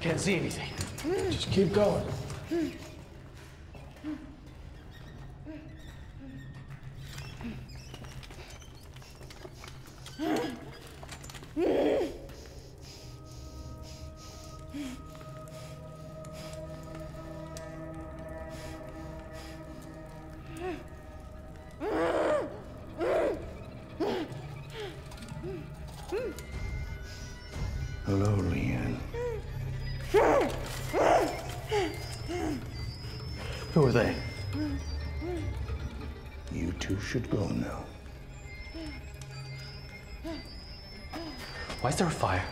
Can't see anything. Hmm. Just keep going. Hmm. Hmm. Hello, Leanne. Who are they? You two should go now. Why is there a fire?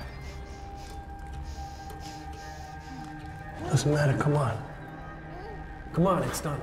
Doesn't matter, come on. Come on, it's done.